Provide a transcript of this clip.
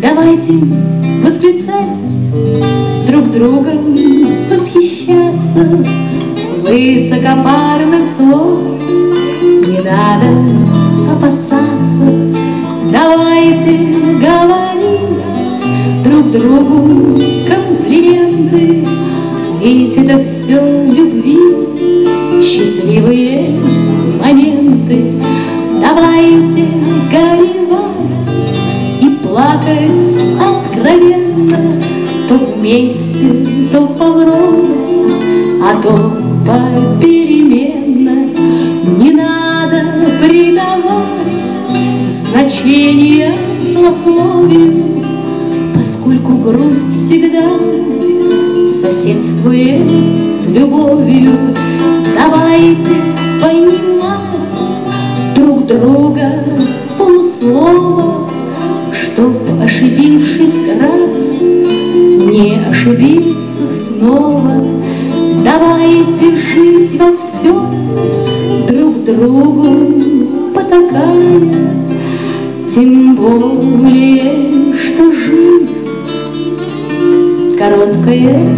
Давайте восклицать, друг другом восхищаться, Высокопарных слов не надо опасаться. Давайте говорить друг другу комплименты, Ведь это все любви, счастливые моменты. Давайте плакать откровенно, То вместе, то поврось, а то попеременно. Не надо придавать значения злословию, Поскольку грусть всегда соседствует с любовью. Давайте понимать друг друга не ошибиться снова. Давайте жить во всем друг другу потакая, Тем более, что жизнь короткая